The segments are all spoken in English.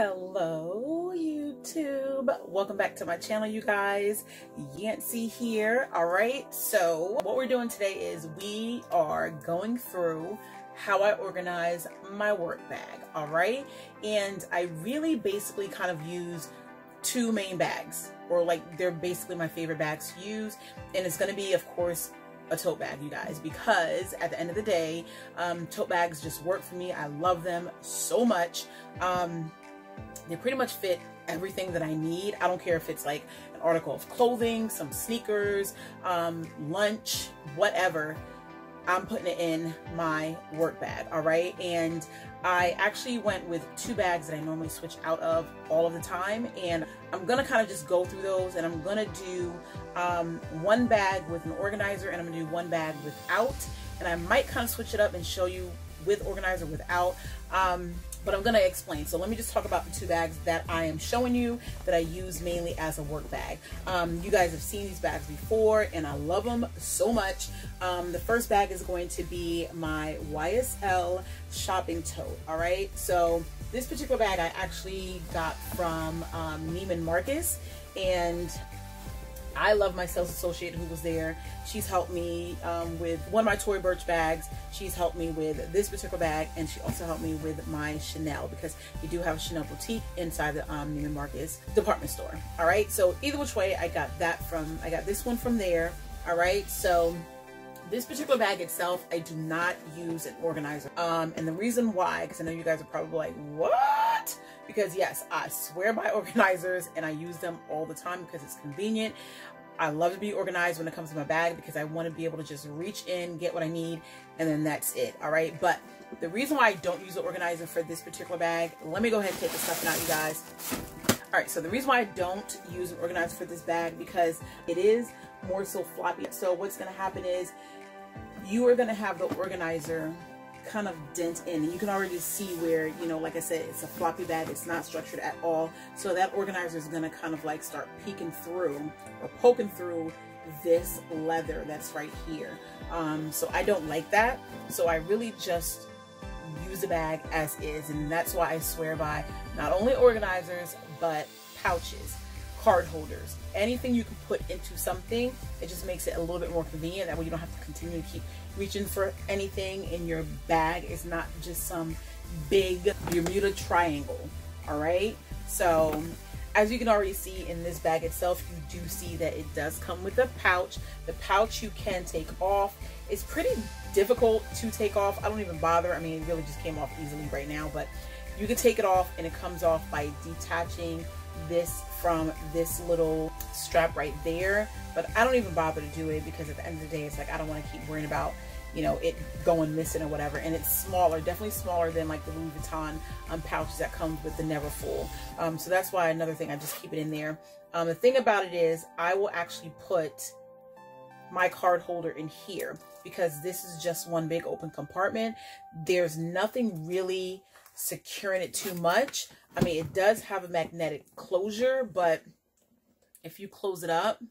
Hello YouTube. Welcome back to my channel you guys. Yancy here. All right. So what we're doing today is we are going through how I organize my work bag. All right. And I really basically kind of use two main bags or like they're basically my favorite bags to use. And it's going to be of course a tote bag, you guys, because at the end of the day, um, tote bags just work for me. I love them so much. Um, they pretty much fit everything that I need. I don't care if it's like an article of clothing, some sneakers, um, lunch, whatever. I'm putting it in my work bag, all right? And I actually went with two bags that I normally switch out of all of the time. And I'm gonna kind of just go through those and I'm gonna do um, one bag with an organizer and I'm gonna do one bag without. And I might kind of switch it up and show you with organizer, without. Um, but I'm gonna explain. So let me just talk about the two bags that I am showing you that I use mainly as a work bag. Um, you guys have seen these bags before and I love them so much. Um, the first bag is going to be my YSL shopping tote, all right? So this particular bag I actually got from um, Neiman Marcus and I love my sales associate who was there. She's helped me um, with one of my Tory Burch bags. She's helped me with this particular bag, and she also helped me with my Chanel because we do have a Chanel boutique inside the um, Neiman Marcus department store. All right, so either which way, I got that from, I got this one from there. All right, so this particular bag itself, I do not use an organizer. Um, and the reason why, because I know you guys are probably like, what? Because yes, I swear by organizers and I use them all the time because it's convenient. I love to be organized when it comes to my bag because I want to be able to just reach in, get what I need, and then that's it. All right. But the reason why I don't use the organizer for this particular bag, let me go ahead and take the stuff out, you guys. All right. So the reason why I don't use an organizer for this bag because it is more so floppy. So what's going to happen is you are going to have the organizer kind of dent in and you can already see where you know like I said it's a floppy bag it's not structured at all. So that organizer is to kind of like start peeking through or poking through this leather that's right here. Um, so I don't like that. So I really just use the bag as is and that's why I swear by not only organizers but pouches card holders. Anything you can put into something it just makes it a little bit more convenient. That way you don't have to continue to keep reaching for anything in your bag. It's not just some big Bermuda triangle all right? So as you can already see in this bag itself you do see that it does come with a pouch. The pouch you can take off. It's pretty difficult to take off. I don't even bother. I mean it really just came off easily right now but you can take it off and it comes off by detaching this from this little strap right there but I don't even bother to do it because at the end of the day it's like I don't want to keep worrying about you know it going missing or whatever and it's smaller definitely smaller than like the Louis Vuitton um, pouches that comes with the Neverfull. Um, so that's why another thing I just keep it in there. Um, the thing about it is I will actually put my card holder in here because this is just one big open compartment. There's nothing really securing it too much I mean, it does have a magnetic closure, but if you close it up,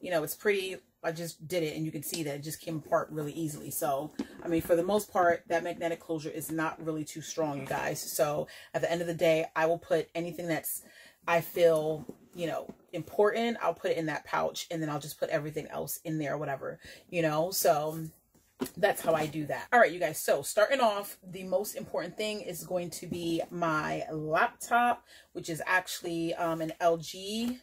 you know, it's pretty, I just did it and you can see that it just came apart really easily. So, I mean, for the most part, that magnetic closure is not really too strong, you guys. So at the end of the day, I will put anything that's, I feel, you know, important, I'll put it in that pouch and then I'll just put everything else in there, whatever, you know, so that's how I do that. All right, you guys. So starting off, the most important thing is going to be my laptop, which is actually um, an LG.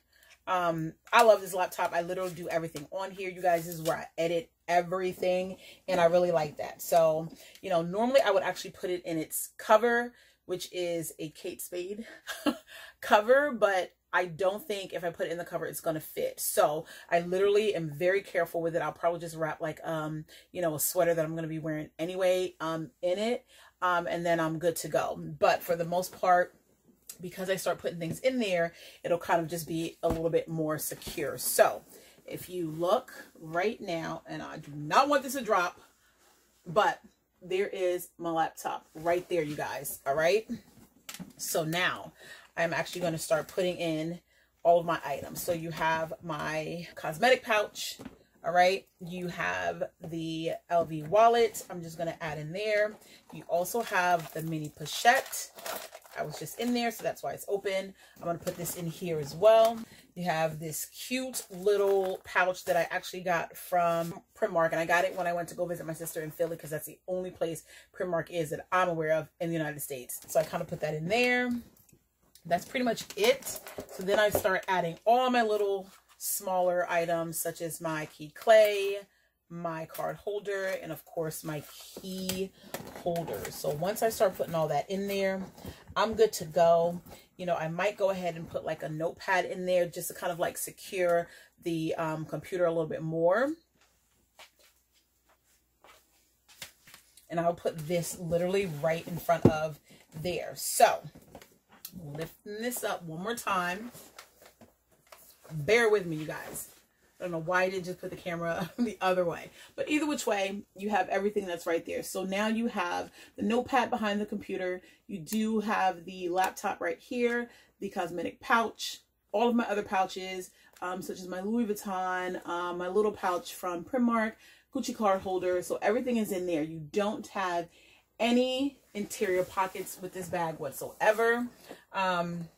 Um, I love this laptop. I literally do everything on here. You guys, this is where I edit everything. And I really like that. So, you know, normally I would actually put it in its cover, which is a Kate Spade cover. But I don't think if I put it in the cover, it's going to fit. So I literally am very careful with it. I'll probably just wrap like, um, you know, a sweater that I'm going to be wearing anyway, um, in it. Um, and then I'm good to go. But for the most part, because I start putting things in there, it'll kind of just be a little bit more secure. So if you look right now, and I do not want this to drop, but there is my laptop right there, you guys. All right. So now I'm actually going to start putting in all of my items. So you have my cosmetic pouch. All right. You have the LV wallet. I'm just going to add in there. You also have the mini pochette. I was just in there, so that's why it's open. I'm going to put this in here as well. You have this cute little pouch that I actually got from Primark, and I got it when I went to go visit my sister in Philly because that's the only place Primark is that I'm aware of in the United States. So I kind of put that in there. That's pretty much it. So then I start adding all my little smaller items such as my key clay, my card holder, and of course my key holder. So once I start putting all that in there, I'm good to go. You know, I might go ahead and put like a notepad in there just to kind of like secure the um, computer a little bit more. And I'll put this literally right in front of there. So, lifting this up one more time. Bear with me, you guys. I don't know why I didn't just put the camera the other way. But either which way, you have everything that's right there. So now you have the notepad behind the computer. You do have the laptop right here, the cosmetic pouch, all of my other pouches, um, such as my Louis Vuitton, um, my little pouch from Primark, Gucci card holder. So everything is in there. You don't have any interior pockets with this bag whatsoever. Um,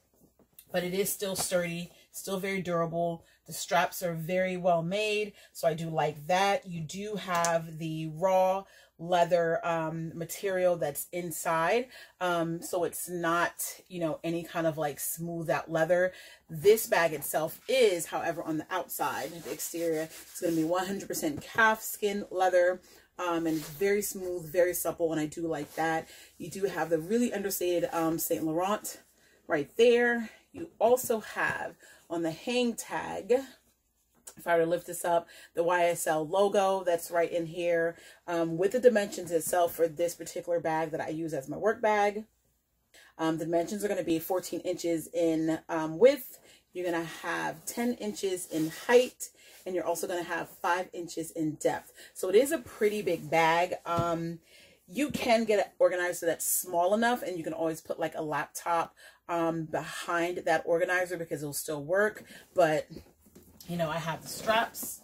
but it is still sturdy, still very durable. The straps are very well made, so I do like that. You do have the raw leather um, material that's inside, um, so it's not, you know, any kind of like smooth out leather. This bag itself is, however, on the outside, the exterior, it's going to be 100% calf skin leather. Um, and it's very smooth, very supple, and I do like that. You do have the really understated um, Saint Laurent right there. You also have on the hang tag, if I were to lift this up, the YSL logo that's right in here um, with the dimensions itself for this particular bag that I use as my work bag. Um, the dimensions are going to be 14 inches in um, width. You're going to have 10 inches in height and you're also going to have 5 inches in depth. So it is a pretty big bag. Um, you can get it organized so that's small enough and you can always put like a laptop um, behind that organizer because it'll still work. But, you know, I have the straps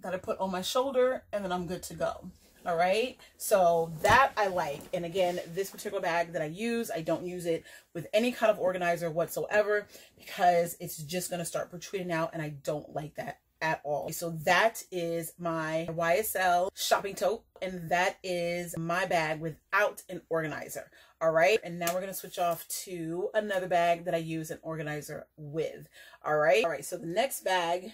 that I put on my shoulder and then I'm good to go. All right. So that I like. And again, this particular bag that I use, I don't use it with any kind of organizer whatsoever because it's just going to start protruding out and I don't like that at all. So that is my YSL shopping tote and that is my bag without an organizer. All right. And now we're going to switch off to another bag that I use an organizer with. All right. All right. So the next bag,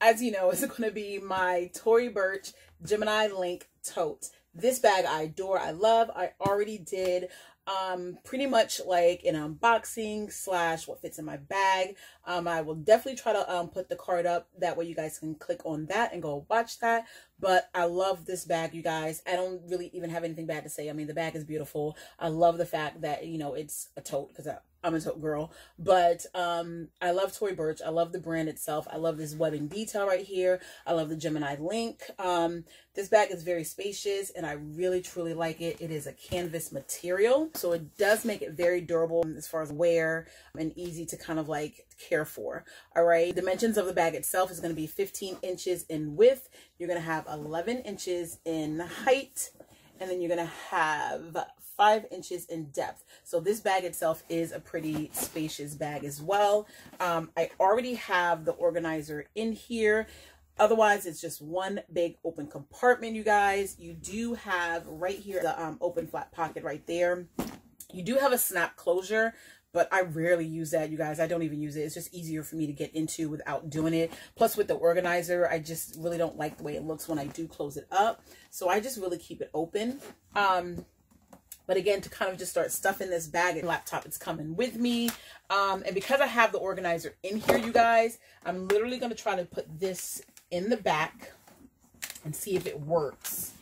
as you know, is going to be my Tory Burch Gemini Link tote. This bag I adore. I love. I already did um pretty much like an unboxing slash what fits in my bag. Um i will definitely try to um put the card up. That way you guys can click on that and go watch that. But i love this bag you guys. I don't really even have anything bad to say. I mean the bag is beautiful. I love the fact that you know it's a tote because I'm a tote girl, but um, I love Tory Burch. I love the brand itself. I love this webbing detail right here. I love the Gemini link. Um, this bag is very spacious and I really truly like it. It is a canvas material, so it does make it very durable as far as wear and easy to kind of like care for. All right, dimensions of the bag itself is going to be 15 inches in width. You're going to have 11 inches in height and then you're going to have five inches in depth. So this bag itself is a pretty spacious bag as well. Um, I already have the organizer in here. Otherwise, it's just one big open compartment, you guys. You do have right here the um, open flat pocket right there. You do have a snap closure, but I rarely use that, you guys. I don't even use it. It's just easier for me to get into without doing it. Plus, with the organizer, I just really don't like the way it looks when I do close it up. So I just really keep it open. Um, but again, to kind of just start stuffing this bag and laptop, it's coming with me. Um, and because I have the organizer in here, you guys, I'm literally going to try to put this in the back and see if it works.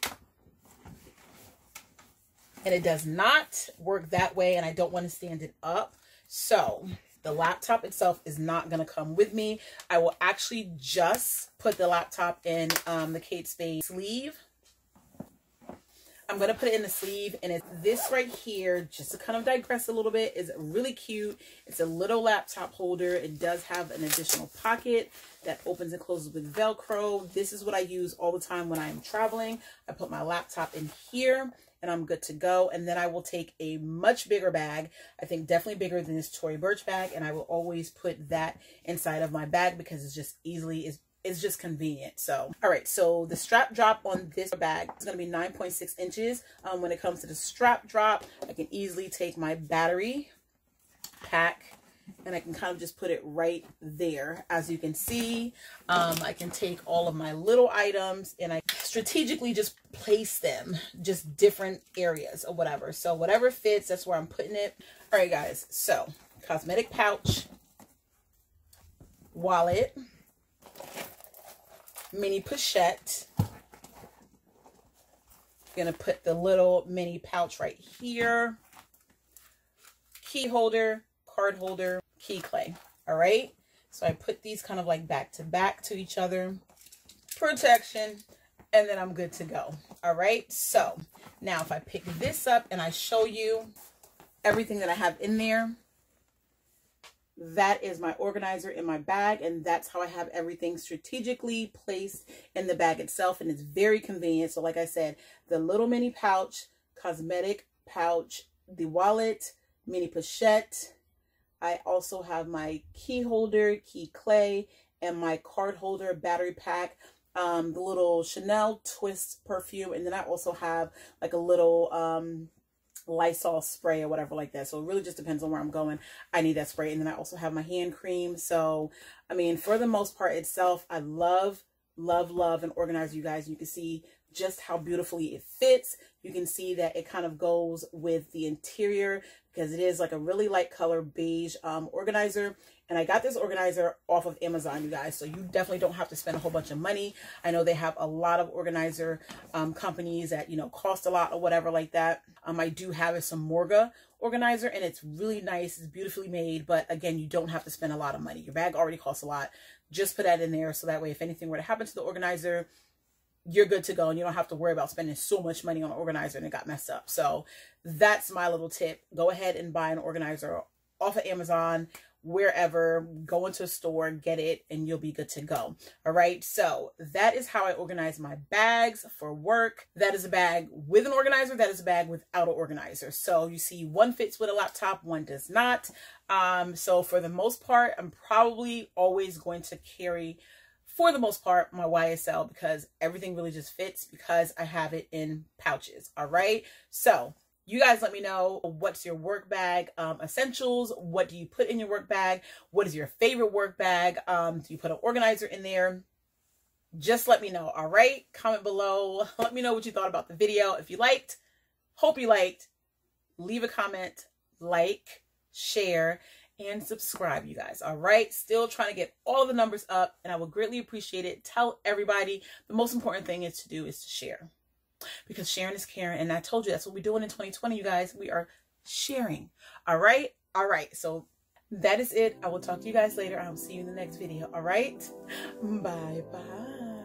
And it does not work that way, and I don't want to stand it up. So the laptop itself is not going to come with me. I will actually just put the laptop in um, the Kate Spade sleeve I'm going to put it in the sleeve and it's this right here, just to kind of digress a little bit, is really cute. It's a little laptop holder. It does have an additional pocket that opens and closes with Velcro. This is what I use all the time when I am traveling. I put my laptop in here and I'm good to go. And then I will take a much bigger bag. I think definitely bigger than this Tory Burch bag. And I will always put that inside of my bag because it's just easily, is it's just convenient. So, all right. So the strap drop on this bag is going to be 9.6 inches. Um, when it comes to the strap drop, I can easily take my battery pack and I can kind of just put it right there. As you can see, um, I can take all of my little items and I strategically just place them just different areas or whatever. So whatever fits, that's where I'm putting it. All right, guys. So cosmetic pouch, wallet, mini pochette. Gonna put the little mini pouch right here. Key holder, card holder, key clay. All right. So I put these kind of like back to back to each other. Protection. And then I'm good to go. All right. So now if I pick this up and I show you everything that I have in there, that is my organizer in my bag and that's how I have everything strategically placed in the bag itself and it's very convenient. So like I said, the little mini pouch, cosmetic pouch, the wallet, mini pochette, I also have my key holder, key clay, and my card holder battery pack. Um, the little Chanel twist perfume. And then I also have like a little um, Lysol spray or whatever like that. So it really just depends on where I'm going. I need that spray. And then I also have my hand cream. So, I mean, for the most part itself, I love, love, love and organize you guys. You can see just how beautifully it fits. You can see that it kind of goes with the interior because it is like a really light color beige um, organizer. And I got this organizer off of Amazon, you guys. So you definitely don't have to spend a whole bunch of money. I know they have a lot of organizer um, companies that, you know, cost a lot or whatever like that. Um, I do have a Samorga organizer and it's really nice. It's beautifully made. But again, you don't have to spend a lot of money. Your bag already costs a lot. Just put that in there. So that way, if anything were to happen to the organizer, you're good to go and you don't have to worry about spending so much money on an organizer and it got messed up. So that's my little tip. Go ahead and buy an organizer off of Amazon, wherever, go into a store, get it, and you'll be good to go. All right. So that is how I organize my bags for work. That is a bag with an organizer. That is a bag without an organizer. So you see one fits with a laptop, one does not. Um, so for the most part, I'm probably always going to carry for the most part, my YSL because everything really just fits because I have it in pouches. All right. So you guys let me know what's your work bag um, essentials. What do you put in your work bag? What is your favorite work bag? Um, do you put an organizer in there? Just let me know. All right. Comment below. Let me know what you thought about the video. If you liked, hope you liked, leave a comment, like, share, and subscribe, you guys. All right. Still trying to get all the numbers up, and I will greatly appreciate it. Tell everybody. The most important thing is to do is to share because sharing is caring. And I told you that's what we're doing in 2020, you guys. We are sharing. All right. All right. So that is it. I will talk to you guys later. I will see you in the next video. All right. Bye bye.